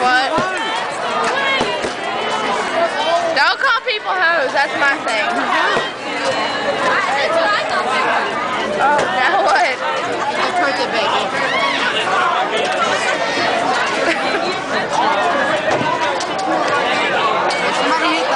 what? Don't call people hoes, that's my thing. Oh, now what? Let's hurt baby. Somebody hit